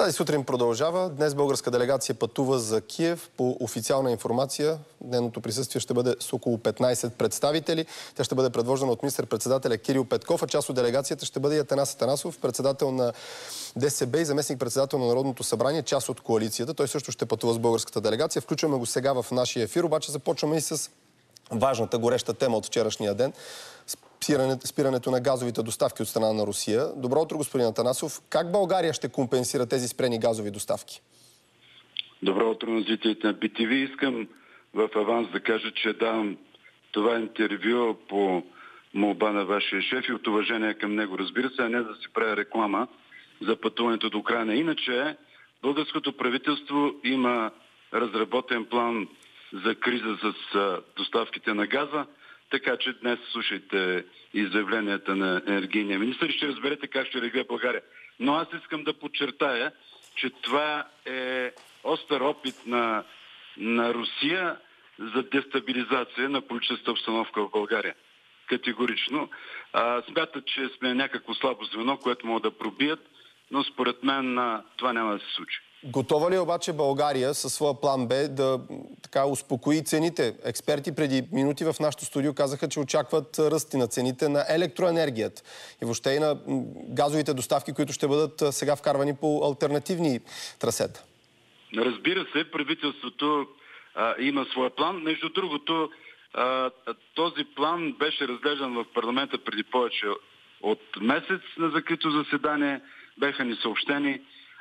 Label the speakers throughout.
Speaker 1: Тази сутрин продължава. Днес българска делегация пътува за Киев. По официална информация, дневното присъствие ще бъде с около 15 представители. Тя ще бъде предложена от министър-председателя Кирил Петков, а част от делегацията ще бъде и Атанас Атанасов, председател на ДСБ и заместник-председател на Народното събрание, част от коалицията. Той също ще пътува с българската делегация. Включваме го сега в нашия ефир, обаче започваме и с важната гореща тема от вчерашния ден спирането, на газовите доставки от страна на Русия. Добро утро, господин Атанасов. Как България ще компенсира тези спрени газови доставки?
Speaker 2: Добро утро на зрителите на BTV. Искам в аванс да кажа, че давам това интервю по молба на вашия шеф и от уважение към него, разбира се, а не да си правя реклама за пътуването до Украина. Иначе българското правителство има разработен план за криза с доставките на газа. Така че днес слушайте изявленията на енергийния министр и ще разберете как ще реагира България. Но аз искам да подчертая, че това е остър опит на, на Русия за дестабилизация на политическата обстановка в България. Категорично. А, смятат, че сме някакво слабо звено, което могат да пробият, но според мен а, това няма да се случи.
Speaker 1: Готова ли обаче България със своя план Б да така успокои цените? Експерти преди минути в нашото студио казаха, че очакват ръсти на цените на електроенергията и въобще и на газовите доставки, които ще бъдат сега вкарвани по альтернативни трасета.
Speaker 2: Разбира се, правителството а, има своя план. Между другото, а, този план беше разглеждан в парламента преди повече от месец на закрито заседание. Беха ни съобщени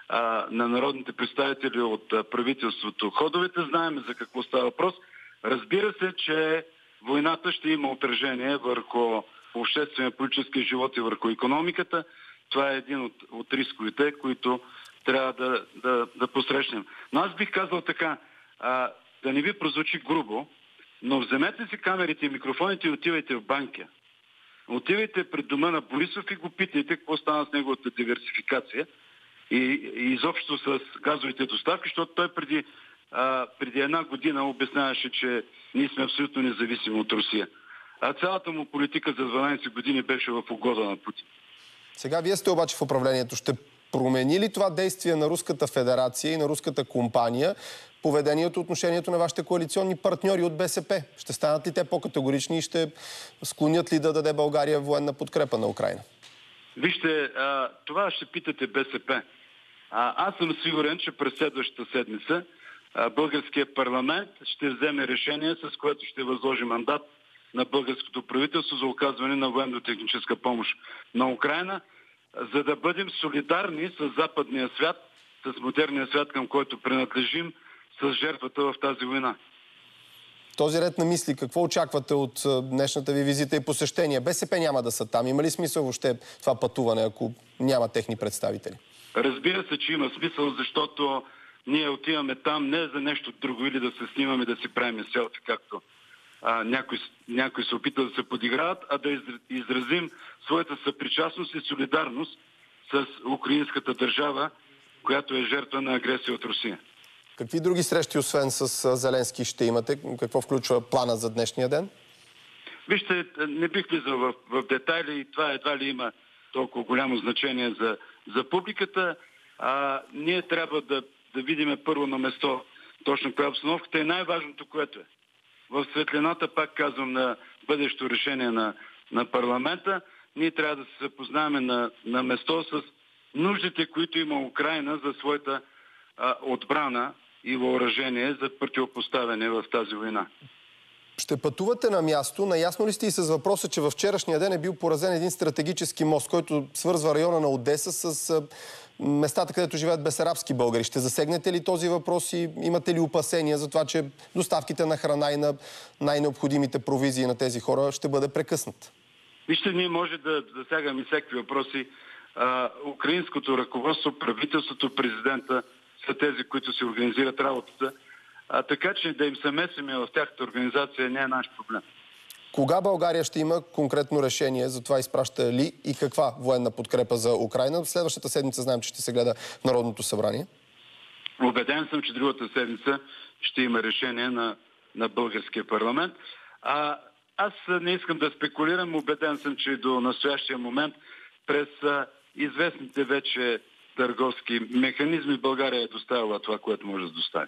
Speaker 2: а, на народните представители от а, правителството ходовете. Знаем за какво става въпрос. Разбира се, че войната ще има отражение върху обществения политически живот и върху економиката. Това е един от, от рисковете, които трябва да, да, да посрещнем. Но аз бих казал така, а, да не ви прозвучи грубо, но вземете си камерите и микрофоните и отивайте в банка. Отивайте пред дома на Борисов и го питайте какво стана с неговата диверсификация – и, и изобщо с газовите доставки, защото той преди, а, преди една година обясняваше, че ние сме абсолютно независими от Русия. А цялата му политика за 12 години беше в угода на Путин.
Speaker 1: Сега вие сте обаче в управлението. Ще промени ли това действие на Руската федерация и на руската компания поведението, отношението на вашите коалиционни партньори от БСП? Ще станат ли те по-категорични и ще склонят ли да даде България военна подкрепа на Украина?
Speaker 2: Вижте, а, това ще питате БСП. А, аз съм сигурен, че през следващата седмица а, българския парламент ще вземе решение, с което ще възложи мандат на българското правителство за оказване на военно-техническа помощ на Украина, за да бъдем солидарни с западния свят, с модерния свят, към който принадлежим, с жертвата в тази война.
Speaker 1: Този ред на мисли, какво очаквате от днешната ви визита и посещение? БСП няма да са там. Има ли смисъл въобще това пътуване, ако няма техни представители?
Speaker 2: Разбира се, че има смисъл, защото ние отиваме там не за нещо друго или да се снимаме, да си правим селфи, както а, някой, някой се опита да се подиграват, а да изразим своята съпричастност и солидарност с украинската държава, която е жертва на агресия от Русия.
Speaker 1: Какви други срещи, освен с Зеленски, ще имате? Какво включва плана за днешния ден?
Speaker 2: Вижте, не бих влизал в, в детайли и това едва ли има толкова голямо значение за, за публиката. А, ние трябва да, да видим първо на место точно коя е обстановката и най-важното, което е. В светлината, пак казвам, на бъдещо решение на, на парламента, ние трябва да се запознаем на, на место с нуждите, които има Украина за своята а, отбрана и въоръжение за противопоставяне в тази война.
Speaker 1: Ще пътувате на място. Наясно ли сте и с въпроса, че във вчерашния ден е бил поразен един стратегически мост, който свързва района на Одеса с местата, където живеят бесарабски българи. Ще засегнете ли този въпрос и имате ли опасения за това, че доставките на храна и на най-необходимите провизии на тези хора ще бъде прекъснат?
Speaker 2: Вижте, ние може да засягаме всеки въпроси. А, украинското ръководство, правителството, президента са тези, които си организират работата. А, така че да им се месиме в тяхната организация не е наш проблем.
Speaker 1: Кога България ще има конкретно решение за това изпраща ли и каква военна подкрепа за Украина? Следващата седмица знаем, че ще се гледа в Народното събрание.
Speaker 2: Обеден съм, че другата седмица ще има решение на, на българския парламент. А, аз не искам да спекулирам. Обеден съм, че до настоящия момент през известните вече търговски механизми България е доставила това, което може да достави.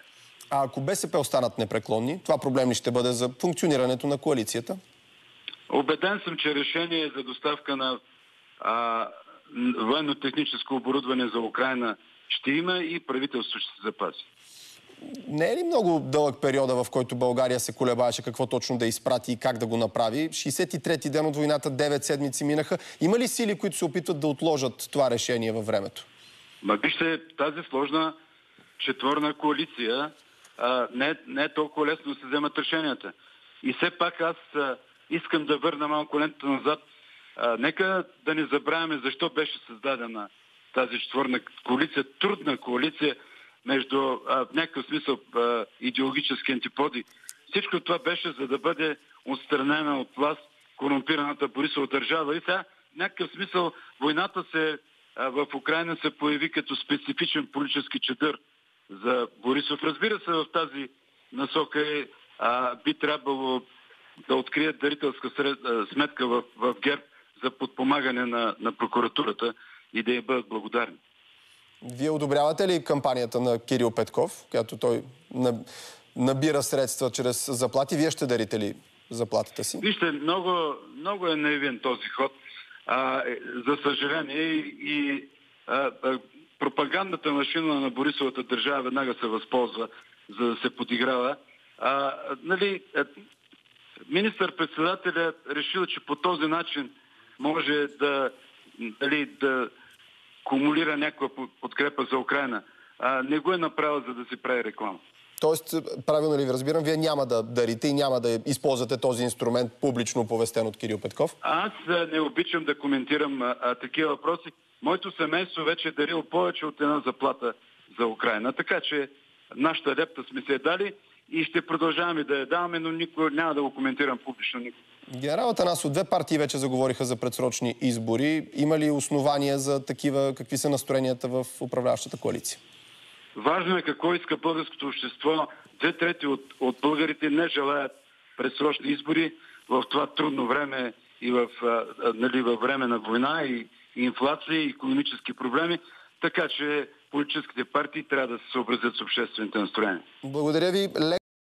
Speaker 1: А ако БСП останат непреклонни, това проблем ли ще бъде за функционирането на коалицията?
Speaker 2: Обеден съм, че решение за доставка на военно-техническо оборудване за Украина ще има и правителство ще се запази.
Speaker 1: Не е ли много дълъг периода, в който България се колебаеше какво точно да изпрати и как да го направи? 63-ти ден от войната, 9 седмици минаха. Има ли сили, които се опитват да отложат това решение във времето?
Speaker 2: Ма вижте, тази сложна четворна коалиция а, не, не е толкова лесно да се вземат решенията. И все пак аз а, искам да върна малко лента назад. А, нека да не забравяме защо беше създадена тази четворна коалиция, трудна коалиция между а, в някакъв смисъл а, идеологически антиподи. Всичко това беше за да бъде отстранена от власт корумпираната Борисова държава. И сега в някакъв смисъл войната се а, в Украина се появи като специфичен политически чадър за Борисов. Разбира се, в тази насока е, а, би трябвало да открият дарителска сред, а, сметка в, в ГЕРБ за подпомагане на, на прокуратурата и да я бъдат благодарни.
Speaker 1: Вие одобрявате ли кампанията на Кирил Петков, която той набира средства чрез заплати? Вие ще дарите ли заплатата си?
Speaker 2: Вижте, много, много е наивен този ход. А, е, за съжаление и а, а, пропагандата машина на Борисовата държава веднага се възползва, за да се подиграва. А, нали, министър-председателя решил, че по този начин може да, нали, да кумулира някаква подкрепа за Украина. А, не го е направил, за да си прави реклама.
Speaker 1: Тоест, правилно ли ви разбирам, вие няма да дарите и няма да използвате този инструмент публично оповестен от Кирил Петков?
Speaker 2: Аз не обичам да коментирам а, а, такива въпроси. Моето семейство вече е дарил повече от една заплата за Украина, така че нашата лепта сме се дали и ще продължаваме да я даваме, но никой няма да го коментирам публично. Никой.
Speaker 1: Генерал Атанасов, две партии вече заговориха за предсрочни избори. Има ли основания за такива, какви са настроенията в управляващата коалиция?
Speaker 2: Важно е какво иска българското общество. Две трети от, от българите не желаят предсрочни избори в това трудно време и в, а, нали, във време на война и, и инфлация и економически проблеми. Така че политическите партии трябва да се съобразят с обществените настроения.
Speaker 1: Благодаря ви.